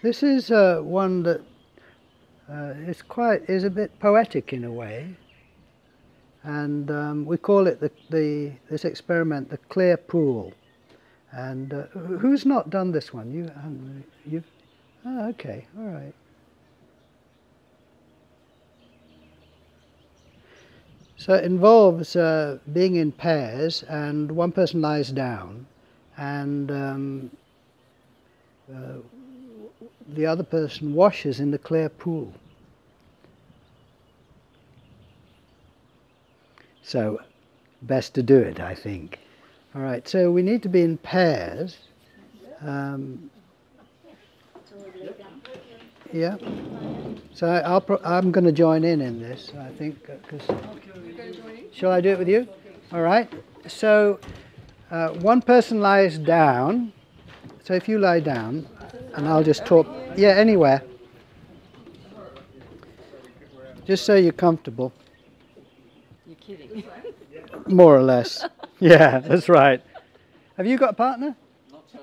This is uh, one that uh, is quite is a bit poetic in a way, and um, we call it the, the this experiment the clear pool. And uh, who's not done this one? You you've oh, okay, all right. So it involves uh, being in pairs, and one person lies down, and um, uh, the other person washes in the clear pool. So, best to do it, I think. All right, so we need to be in pairs. Um, yeah. So I, am going to join in in this, I think. Cause, shall I do it with you? All right. So uh, one person lies down. So if you lie down, and I'll just talk. Yeah, anywhere. Just so you're comfortable. You're kidding. More or less. Yeah, that's right. Have you got a partner?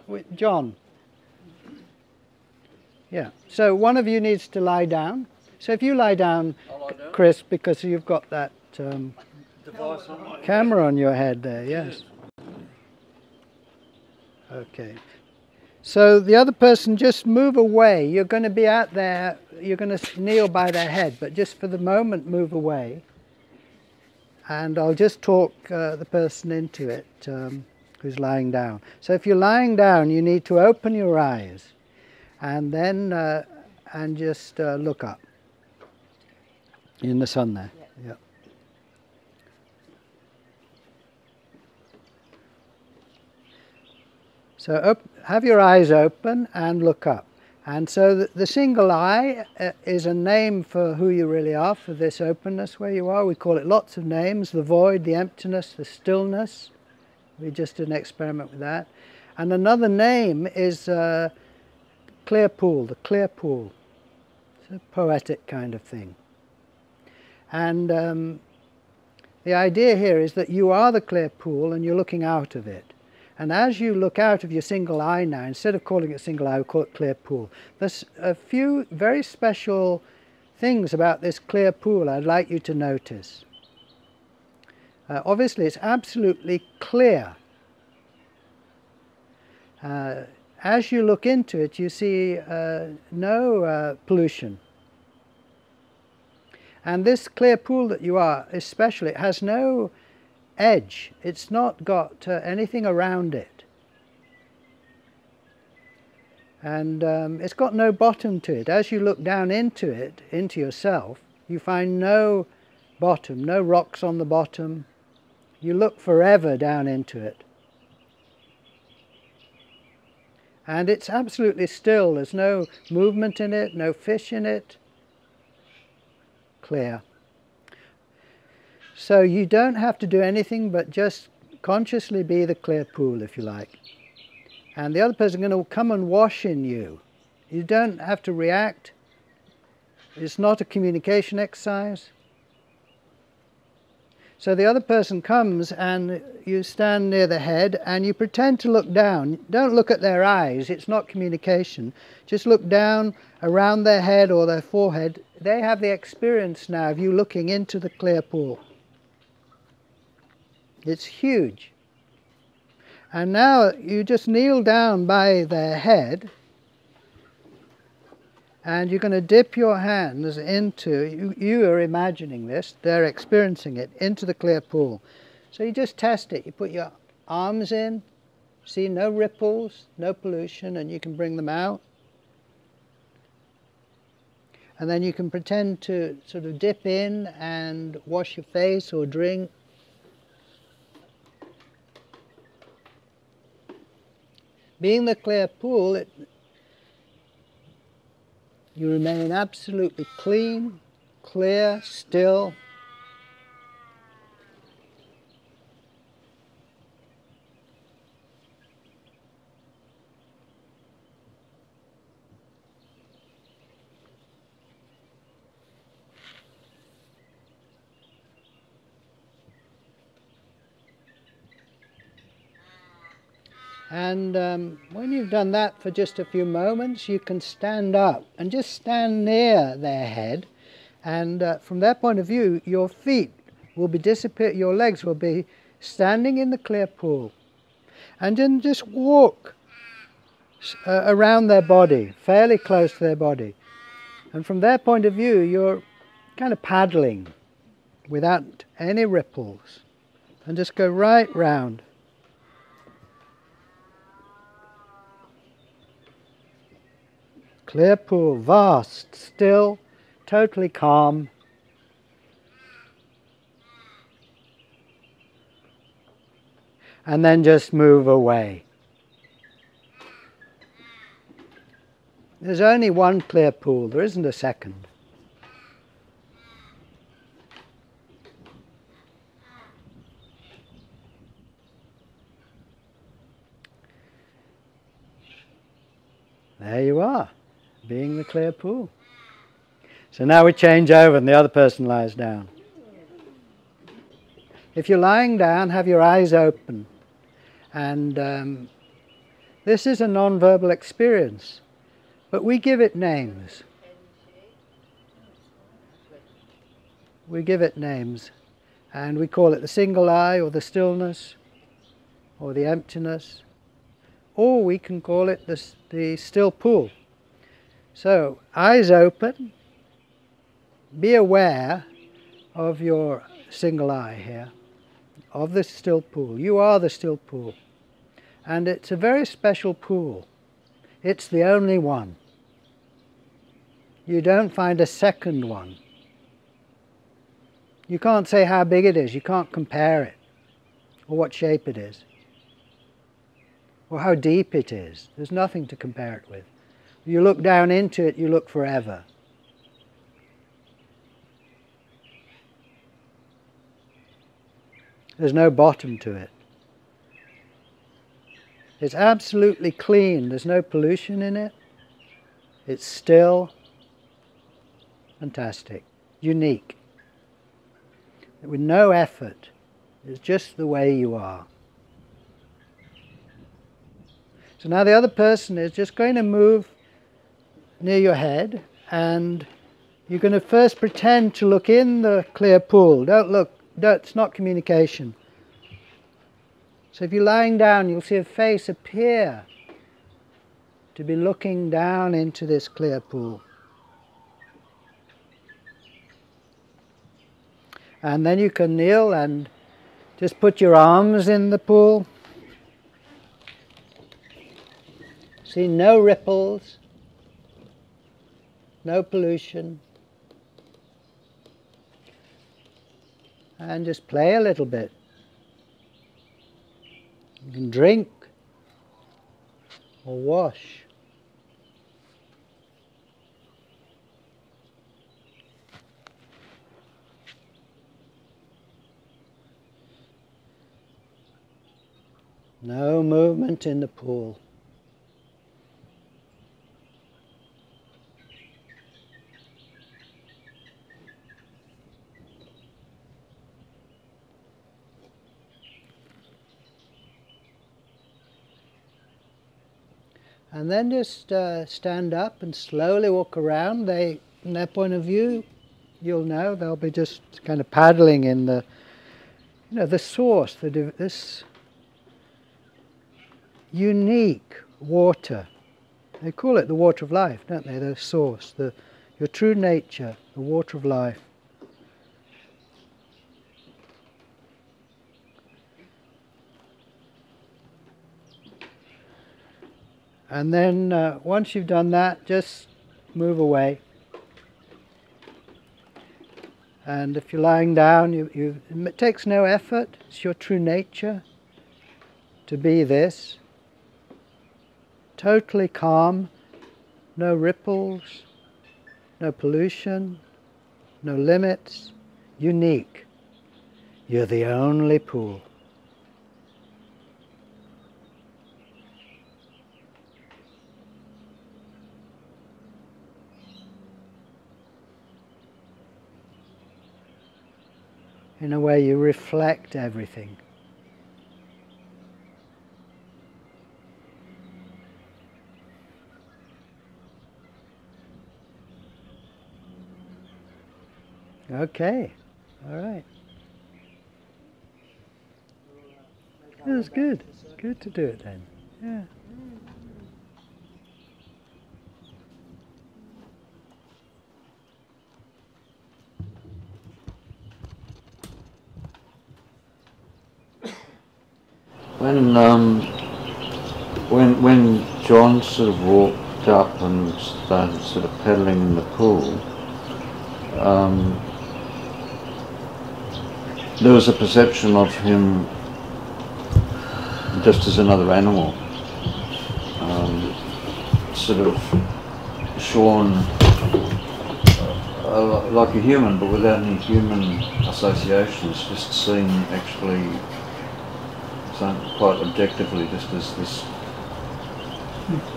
With John. Yeah. So one of you needs to lie down. So if you lie down, lie down. Chris, because you've got that um, on camera on your head there, yes. Okay. So the other person, just move away. You're going to be out there, you're going to kneel by their head, but just for the moment, move away. And I'll just talk uh, the person into it um, who's lying down. So if you're lying down, you need to open your eyes and then uh, and just uh, look up in the sun there. Yeah. So have your eyes open and look up. And so the, the single eye uh, is a name for who you really are, for this openness where you are. We call it lots of names, the void, the emptiness, the stillness. We just did an experiment with that. And another name is uh, clear pool, the clear pool. It's a poetic kind of thing. And um, the idea here is that you are the clear pool and you're looking out of it. And as you look out of your single eye now, instead of calling it single eye, we call it clear pool. There's a few very special things about this clear pool I'd like you to notice. Uh, obviously, it's absolutely clear. Uh, as you look into it, you see uh, no uh, pollution. And this clear pool that you are, especially, it has no edge. It's not got uh, anything around it. And um, it's got no bottom to it. As you look down into it, into yourself, you find no bottom, no rocks on the bottom. You look forever down into it. And it's absolutely still. There's no movement in it, no fish in it. Clear. So you don't have to do anything but just consciously be the clear pool, if you like. And the other person going to come and wash in you. You don't have to react. It's not a communication exercise. So the other person comes and you stand near the head and you pretend to look down. Don't look at their eyes, it's not communication. Just look down around their head or their forehead. They have the experience now of you looking into the clear pool. It's huge. And now you just kneel down by their head and you're going to dip your hands into, you, you are imagining this, they're experiencing it, into the clear pool. So you just test it. You put your arms in, see no ripples, no pollution, and you can bring them out. And then you can pretend to sort of dip in and wash your face or drink Being the clear pool, it, you remain absolutely clean, clear, still, And um, when you've done that for just a few moments, you can stand up and just stand near their head. And uh, from their point of view, your feet will be disappear, your legs will be standing in the clear pool. And then just walk uh, around their body, fairly close to their body. And from their point of view, you're kind of paddling without any ripples. And just go right round. Clear pool, vast, still, totally calm. And then just move away. There's only one clear pool, there isn't a second. There you are being the clear pool. So now we change over and the other person lies down. If you're lying down, have your eyes open. And um, this is a non-verbal experience, but we give it names. We give it names, and we call it the single eye, or the stillness, or the emptiness, or we can call it the, the still pool. So, eyes open, be aware of your single eye here, of the still pool. You are the still pool. And it's a very special pool. It's the only one. You don't find a second one. You can't say how big it is, you can't compare it, or what shape it is, or how deep it is. There's nothing to compare it with. You look down into it, you look forever. There's no bottom to it. It's absolutely clean. There's no pollution in it. It's still fantastic, unique, with no effort. It's just the way you are. So now the other person is just going to move near your head and you're going to first pretend to look in the clear pool. Don't look, it's not communication. So if you're lying down, you'll see a face appear to be looking down into this clear pool. And then you can kneel and just put your arms in the pool. See no ripples, no pollution. And just play a little bit. You can drink or wash. No movement in the pool. And then just uh, stand up and slowly walk around. They, from their point of view, you'll know they'll be just kind of paddling in the, you know, the source, the this unique water. They call it the water of life, don't they? The source, the your true nature, the water of life. And then uh, once you've done that, just move away. And if you're lying down, you, you, it takes no effort. It's your true nature to be this. Totally calm, no ripples, no pollution, no limits, unique. You're the only pool. in a way you reflect everything. Okay, all right. That's good. Good to do it then. Yeah. When um, when when John sort of walked up and started sort of pedaling in the pool, um, there was a perception of him just as another animal, um, sort of shorn uh, like a human, but without any human associations, just seen actually so quite objectively just as this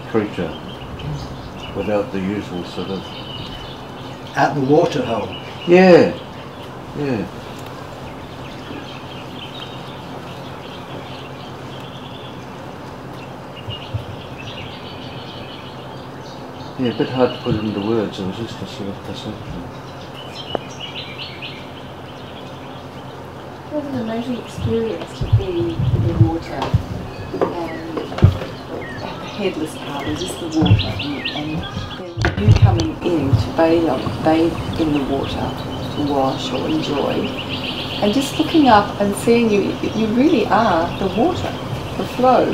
creature without the usual sort of At the waterhole. yeah yeah yeah a bit hard to put into words it was just a sort of perception was an amazing experience to be in the water and the headless part is just the water and, you coming in to bathe, on, bathe in the water, to wash or enjoy and just looking up and seeing you, you really are the water, the flow.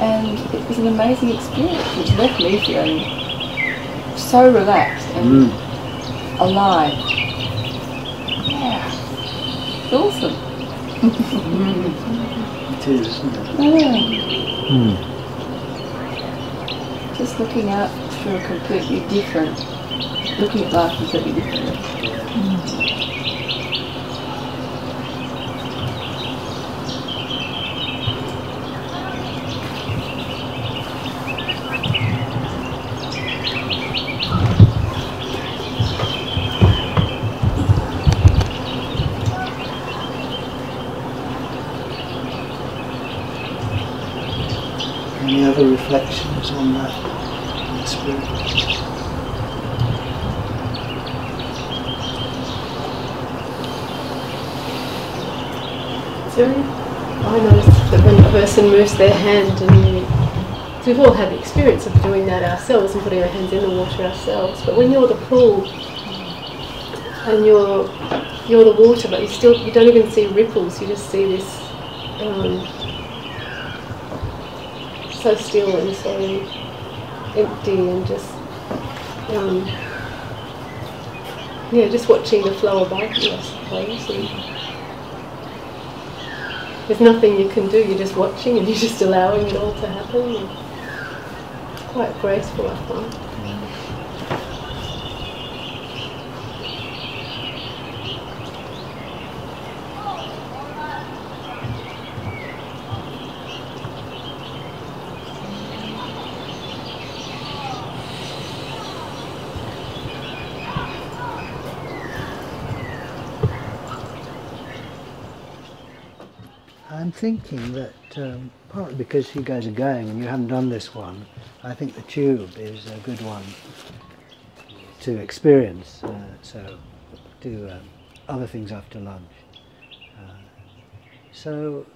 And it was an amazing experience which left me feeling so relaxed and mm. alive. It's awesome. It is, isn't it? Yeah. Just looking out through a completely different, looking at life completely differently. Any hmm other reflections on that experience? I noticed that when a person moves their hand and we've all had the experience of doing that ourselves and putting our hands in the water ourselves, but when you're the pool and you're you're the water, but you still you don't even see ripples. You just see this um, so still and so empty and just um, yeah, just watching the flow above you, I suppose. And, there's nothing you can do, you're just watching and you're just allowing it all to happen. It's quite graceful, I find. I'm thinking that um, partly because you guys are going and you haven't done this one, I think the tube is a good one to experience. Uh, so do um, other things after lunch. Uh, so